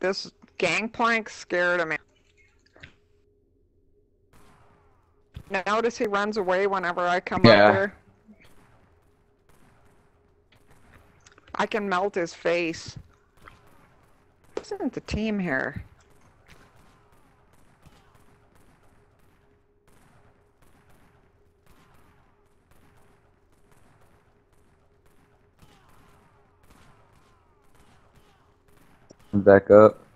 this gangplank scared him. Notice he runs away whenever I come Yeah. up here. I can melt his face. Isn't the team here? Back up.